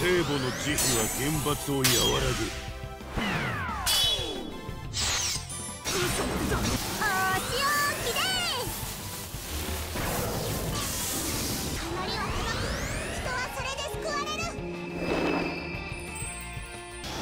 聖母の慈悲は厳罰を和らぐ。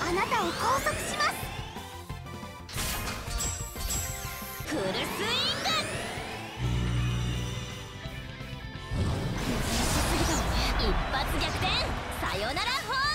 あなたを拘束しま逆転さよならホー